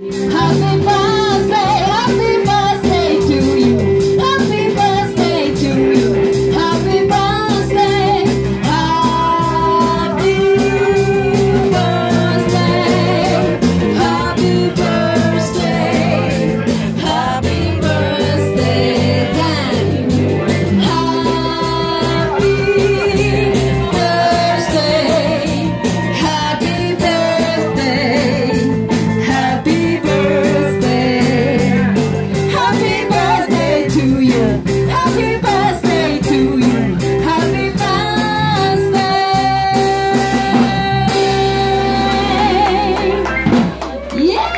Happy birthday. Yeah!